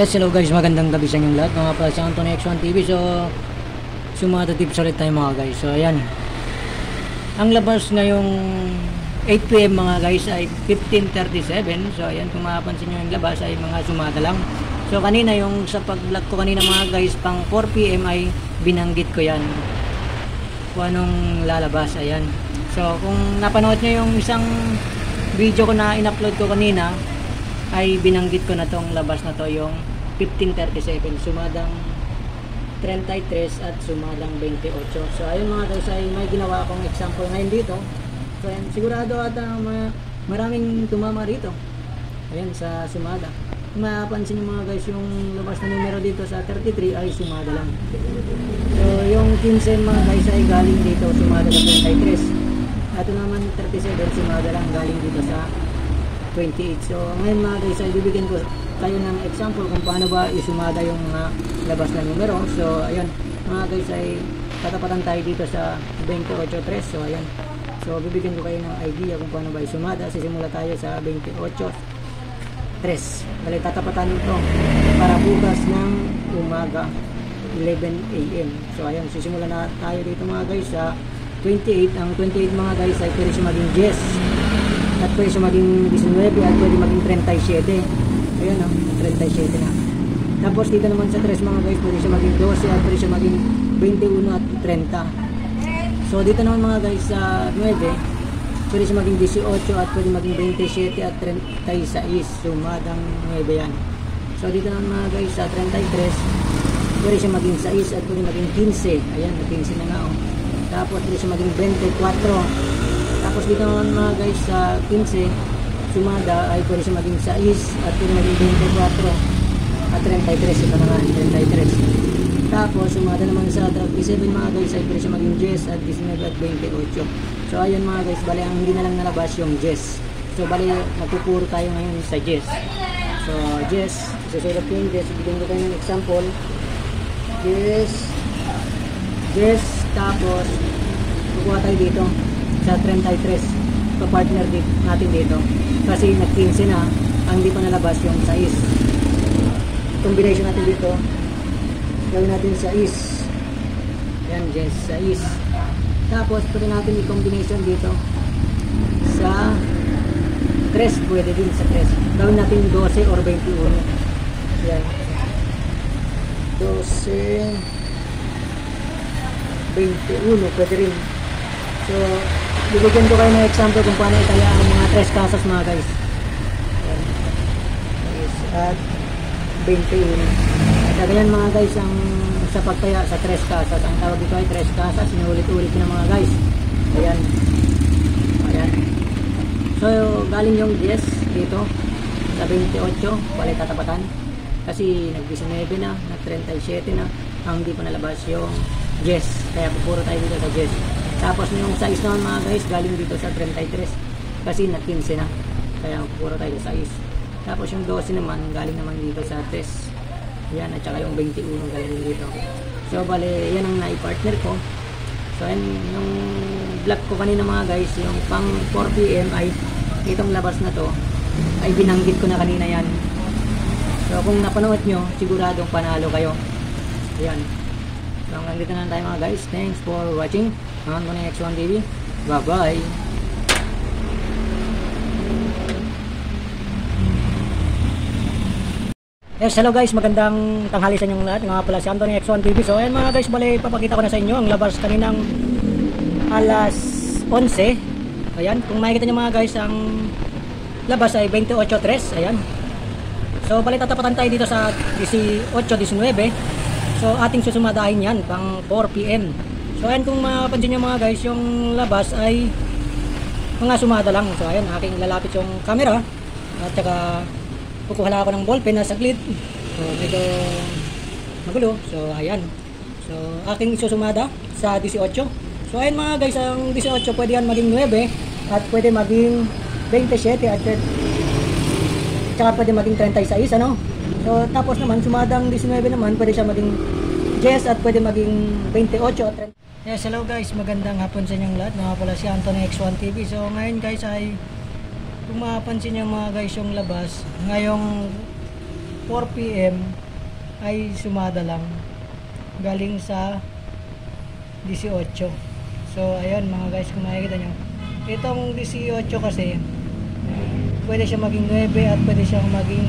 Yes, hello guys, magandang gabi sa inyong lahat. Mga pala sa Anthony X1 TV. So, sumata tips ulit tayo mga guys. So, ayan. Ang labas ngayong 8pm mga guys ay 15.37. So, ayan, kung mapapansin nyo yung labas ay mga sumata lang. So, kanina yung sa pag-vlog ko kanina mga guys, pang 4pm ay binanggit ko yan. Kung anong lalabas, ayan. So, kung napanood nyo yung isang video ko na in-upload ko kanina, ay binanggit ko na tong labas na to yung 1537 sumadang 33 at sumadang 28 so ayun mga guys ay may ginawa akong example ngayon dito. So ayun, sigurado at uh, maraming tumama rito. Ayun sa sumada. Kung mapapansin nyo mga guys yung labas na numero dito sa 33 ay sumada lang. So yung 15 mga guys ay galing dito sumada sa 33 ito naman 37 sumada lang galing dito sa 28. So ngayon mga guys ay bibigyan ko kayo ng example kung paano ba isumada yung mga labas na numero. So ayun mga guys ay tatapatan tayo dito sa 28.3. So ayun. So bibigyan ko kayo ng idea kung paano ba isumada. Sisimula tayo sa 28.3. Bali tatapatan nito para bukas ng umaga 11 a.m. So ayun sisimula na tayo dito mga guys sa 28. Ang 28 mga guys ay pwede siya maging yes at pwede siya maging 19 at pwede maging 37 ayun o, oh, 37 na. Tapos dito naman sa 3 mga guys pwede siya maging 12 at pwede siya maging 21 at 30 so dito naman mga guys sa 9 pwede siya maging 18 at pwede maging 27 at 36 sumadang 9 yan. So dito naman mga guys sa 33 pwede siya maging 6 at pwede maging 15 ayan, 15 na nga o oh. tapos pwede siya maging 24 tapos dito naman mga guys sa 15 sumada ay pwede siya maging 6 at pwede maging 24 at 33 ito na nga 33 tapos sumada naman sa 37 mga guys ay pwede siya maging 10 at 19 at 28 so ayun mga guys bali ang hindi na lang nalabas yung 10 so bali magpupuro tayo ngayon sa 10 so 10 susulat ko yung 10 bigyan ko tayo ng example. 10 10 tapos kukuha tayo dito sa 33 pa-partner natin dito. Kasi nag-15 na ang hindi pa nalabas yung size combination natin dito. Gawin natin sa is yan yes sa is tapos pwede natin i-combination dito sa 3 pwede din sa 3 gawin natin 12 or 21 yan 12 21 pwede rin. So bibigyan ko kayo ng example kung paano itaya ang mga tres casas mga guys. Ayan. yes, at 21 at ganyan mga guys ang sa pagtaya sa tres casas ang tawag dito ay tres casas sinulit-ulit ng mga guys. Ayan. Ayan. So galing yung 10 dito sa 28 balik tatapatan. Kasi nag 19 na nag 37 na ang hindi pa nalabas yung 10 kaya pupuro tayo dito sa 10 tapos yung size naman mga guys, galing dito sa 33. Kasi na 15 na. Kaya puro tayo size. Tapos yung 12 naman, galing naman dito sa 3. Yan, at saka yung 21 galing dito. So, bale, yan ang nai-partner ko. So, yan, yung vlog ko kanina mga guys, yung pang 4pm ay itong labas na to, ay binanggit ko na kanina yan. So, kung napanood nyo, siguradong panalo kayo. Ayan. So hanggang dito na tayo mga guys. Thanks for watching. Hanggang ko na next one TV. Bye bye. Yes, hello guys, magandang tanghali sa inyong lahat. Nga pala si Anthony X1 TV. So, ayan mga guys, bali papakita ko na sa inyo ang labas kaninang alas 11. Ayan, kung makikita niyo mga guys, ang labas ay 28.3. Ayan. So, bali tatapatan tayo dito sa 18.19. So ating susumadahin yan pang 4pm. So ayan kung mapansin nyo mga guys, yung labas ay mga sumada lang. So ayan, aking lalapit yung camera at saka kukuha ako ng ballpen na saglit. So medyo magulo. So ayan. So aking susumada sa 18. So ayan mga guys, ang 18 pwede yan maging 9 at pwede maging 27 at saka pwede maging 36 ano So, tapos naman, sumadang 19 naman, pwede siya maging 10 at pwede maging 28 at 30. Yes, hello guys, magandang hapon sa inyong lahat. Mga pala si Anthony X1 TV. So, ngayon guys ay kung mapapansin nyo mga guys yung labas, ngayong 4pm ay sumada lang galing sa 18 so ayun mga guys kung makikita nyo itong 18 kasi pwede siya maging 9 at pwede siyang maging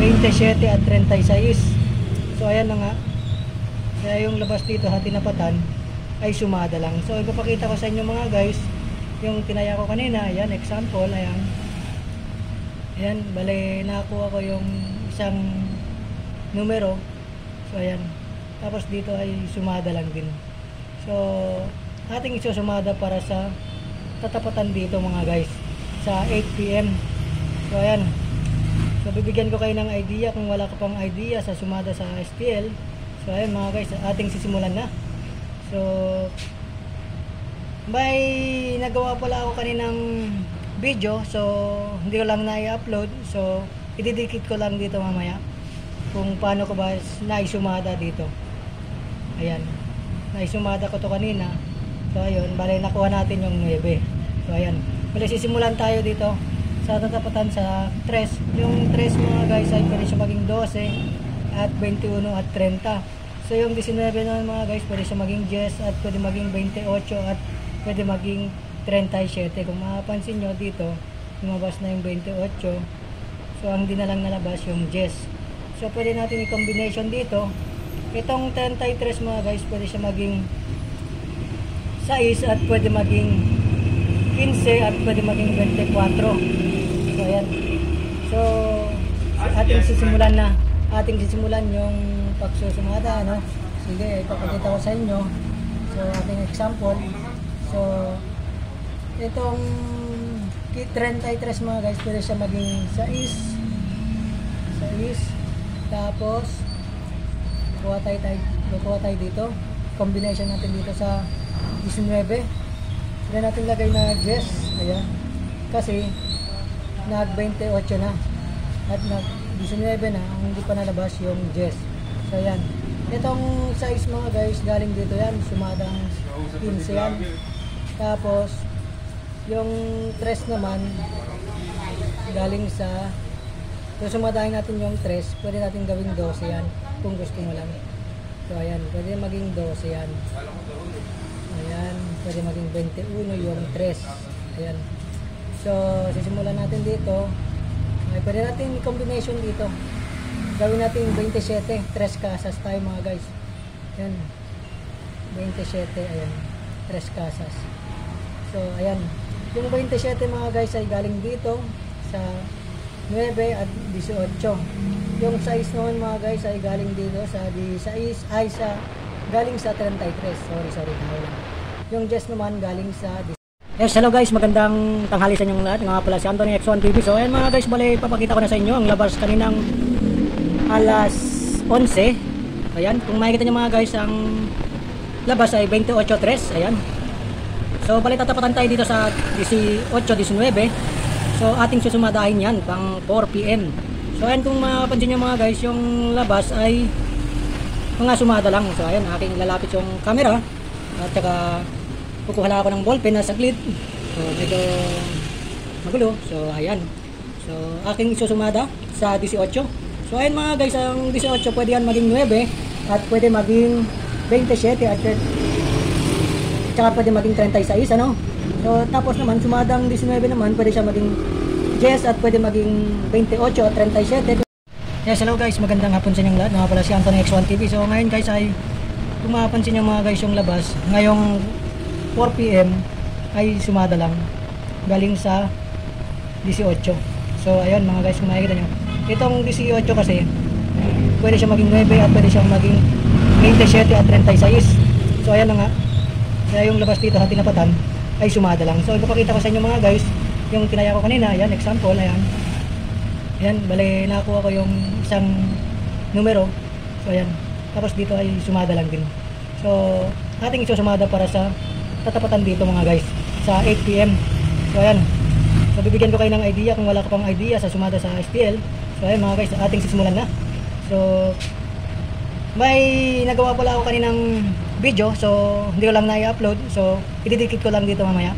27 at 36 so ayan na nga. Kaya yung labas dito ha tinapatan ay sumada lang so ipapakita ko sa inyo mga guys yung tinaya ko kanina ayan example ayan. Ayan bale nakakuha ko yung isang numero. So ayan. Tapos dito ay sumada lang din. So ating isusumada para sa tatapatan dito mga guys sa 8pm so ayan. So bibigyan ko kayo ng idea kung wala ka pang idea sa sumada sa STL so ayan mga guys ating sisimulan na so may nagawa pala ako kaninang video so hindi ko lang na-upload. So ididikit ko lang dito mamaya kung paano ko ba naisumada dito. Ayan. Naisumada ko to kanina. So ayun. Bali nakuha natin yung 9 so ayan. Bali sisimulan tayo dito sa tatapatan sa 3 yung 3 mga guys ay pwede siya maging 12 at 21 at 30 so yung 19 naman mga guys pwede siya maging 10 at pwede maging 28 at pwede maging 37 kung mapapansin nyo dito lumabas na yung 28 so ang di na lang nalabas yung 10 so pwede natin i-combination dito. Itong 33 mga guys pwede siya maging 6 at pwede maging 15 at pwede maging 24 so ayan. So ating sisimulan na ating sisimulan yung pagsusumada ano sige ipapakita ko sa inyo. So ating example. So itong 33 mga guys pwede siya maging 6 6 tapos kuha tayo, tayo kukuha tayo dito. Combination natin dito sa 19 pwede natin lagay na 10 ayan. Kasi nag 28 na. At nag 19 na hindi pa nalabas yung 10 so ayan itong size mga guys galing dito yan. Sumadang 15 yan. Tapos yung 3 naman galing sa kung sumadahin natin yung 3 pwede natin gawing 12 yan kung gusto mo lang. So ayan pwede maging 12 yan. Ayan pwede maging 21 yung 3 ayan. So sisimulan natin dito. Ay pwede natin combination dito gawin natin 27 3 casas tayo mga guys. Ayan. 27 ayan. 3 casas. So ayan. Yung 27 mga guys ay galing dito sa 9 at 18 yung size naman mga guys ay galing dito sa 16 ay sa galing sa 33 sorry sorry. Nawala yung Jess naman galing sa Yes, hello guys, magandang tanghali sa inyong lahat. Nga pala si Anthony X1 TV. So, ayan mga guys, bali papakita ko na sa inyo ang labas kaninang alas 11. Ayan, kung makikita niyo mga guys, ang labas ay 28.3. Ayan. So, bali tatapatan tayo dito sa 18.19. So, ating susumadahin yan pang 4 p.m. So, ayan kung mapansin niyo mga guys, yung labas ay mga sumada lang. So, ayan, aking ilalapit yung camera. At saka, kukuha ako ng ballpen na saglit. So, medyo magulo. So, ayan. So, aking susumada sa 18. So, ayan mga guys, ang 18 pwede yan maging 9 at pwede maging 27 at tsaka pwede maging 36, ano? So, tapos naman, sumadang 19 naman, pwede siya maging 10 at pwede maging 28 at 37. Yes, hello guys, magandang hapon sa inyong lahat. Nga pala si Anthony X1 TV. So, ngayon guys ay kung mapapansin nyo mga guys yung labas, ngayong 4pm ay sumada lang galing sa 18 so ayun mga guys kung makikita nyo itong 18 kasi pwede siya maging 9 at pwede siyang maging 27 at 36 so ayan na nga. Kaya yung labas dito sa tinapatan ay sumada lang. So ipapakita ko sa inyo mga guys yung tinaya ko kanina. Ayan example ayan. Ayan bali nakakuha ko yung isang numero. So ayan. Tapos dito ay sumada lang din. So ating isusumada para sa tatapatan dito mga guys sa 8pm so ayan. So bibigyan ko kayo ng idea kung wala ka pang idea sa sumada sa STL so ayan mga guys ating sisimulan na so may nagawa pala ako kaninang video so hindi ko lang na-upload so ididikit ko lang dito mamaya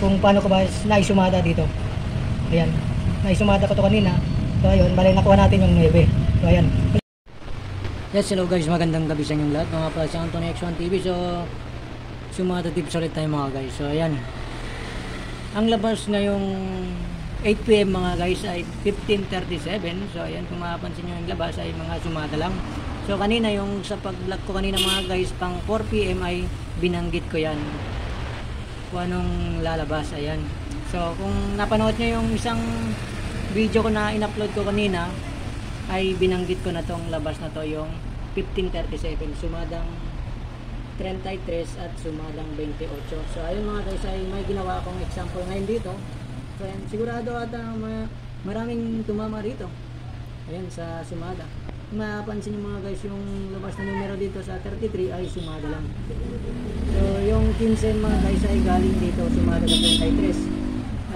kung paano ko ba naisumada dito ayan naisumada ko to kanina so ayun bali nakuha natin yung 9 so ayan. Yes, hello guys, magandang gabi sa inyong lahat. Mga pala si Anthony X1 TV. So, sumata tips ulit tayo mga guys. So, ayan. Ang labas ngayong 8pm mga guys ay 15.37. So, ayan, kung mapapansin nyo yung labas ay mga sumada lang. So, kanina yung sa pag-vlog ko kanina mga guys, pang 4pm ay binanggit ko yan. Kung anong lalabas, ayan. So, kung napanood nyo yung isang video ko na in-upload ko kanina, ay binanggit ko na tong labas na to yung 1537 sumadang 33 at sumadang 28 so ayun mga guys ay may ginawa akong example ngayon dito so ayan, sigurado ata ma maraming tumama rito ayan sa sumada kung mapapansin nyo mga guys yung labas na numero dito sa 33 ay sumada lang so yung 15 mga guys ay galing dito sumada sa 33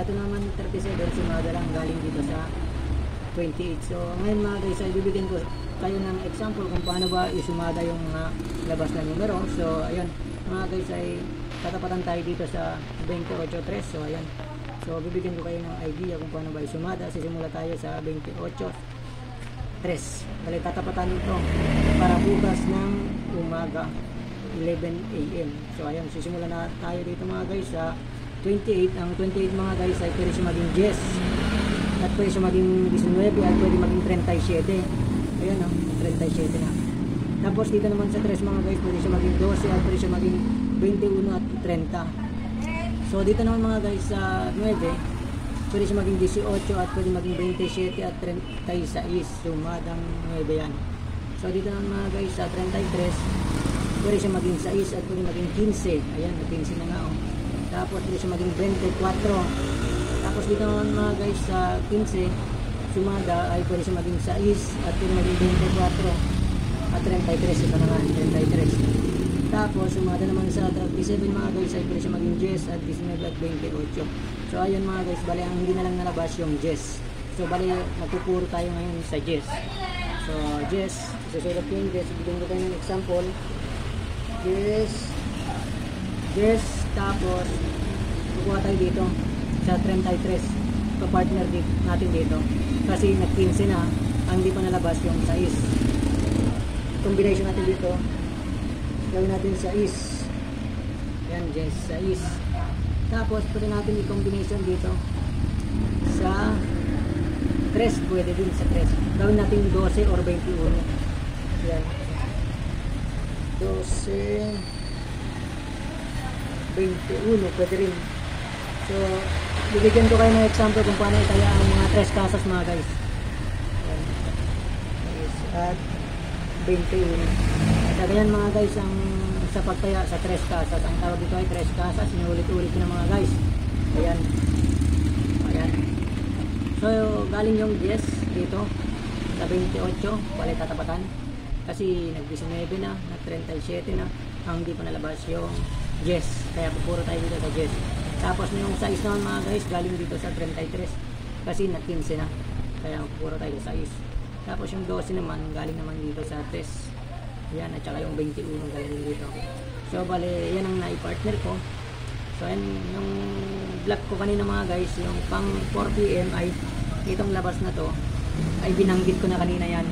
ito naman 37 sumada lang galing dito sa 28. So, ngayon mga guys, ay bibigyan ko kayo ng example kung paano ba isumada yung mga labas na numero. So, ayun, mga guys, ay tatapatan tayo dito sa 28.3. So, ayan. So, bibigyan ko kayo ng idea kung paano ba isumada. Sisimula tayo sa 28.3. Balik tatapatan nito para bukas ng umaga 11 a.m. So, ayan, sisimula na tayo dito mga guys sa 28. Ang 28 mga guys ay pwede siya maging yes at pwede siya maging 19 at pwede maging 37 ayan o, 37 na tapos dito naman sa 3 mga guys pwede siya maging 12 at pwede siya maging 21 at 30 so dito naman mga guys sa 9 pwede siya maging 18 at pwede maging 27 at 36 sumadang 9 yan. So dito naman mga guys sa 33 pwede siya maging 6 at pwede maging 15 ayan 15 na nga o tapos pwede siya maging 24 tapos dito naman mga guys sa 15, sumada ay pwede siya maging 6 at pwede maging 24 at 33. Ito naman, 33. Tapos sumada naman sa 37 mga guys ay siya maging 10 at 19 at 28. So ayun mga guys, bali ang hindi na lang nalabas yung 10. So bali magpupuro tayo ngayon sa 10. So 10, susulat ko yung 10. Bigyan ko tayo ng example. 10, 10, tapos kukuha tayo dito sa 33 pa-partner natin dito kasi nag-15 na ang hindi pa nalabas yung size combination natin dito gawin natin sa is. Yan Jess sa is. Tapos pwede natin i-combination dito sa 3 pwede din sa 3 gawin natin 12 or 21 yan 12 21 pwede rin. So bibigyan ko kayo ng example kung paano itaya ang mga tres casas mga guys. At 21 sa ganyan mga guys ang sa pagtaya sa tres casas ang tawag dito ay tres casas inulit-ulit ko ng mga guys ayan ayan so galing yung 10 dito sa 28 walay tatapatan kasi nag 19 na nag 37 na ang hindi pa nalabas yung 10 kaya pupuro tayo dito sa 10 tapos yung size naman mga guys, galing dito sa 33. Kasi na 15 na. Kaya puro tayo size. Tapos yung 12 naman, galing naman dito sa 3. Yan, at saka yung 21 galing dito. So, bale, yan ang nai-partner ko. So, yan, yung vlog ko kanina mga guys, yung pang 4pm ay itong labas na to, ay binanggit ko na kanina yan.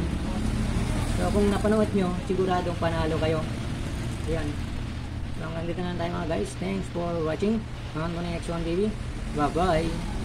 So, kung napanood nyo, siguradong panalo kayo. Yan. So hanggang dito na tayo mga guys. Thanks for watching. Hanggang ko na X1 TV. Bye bye.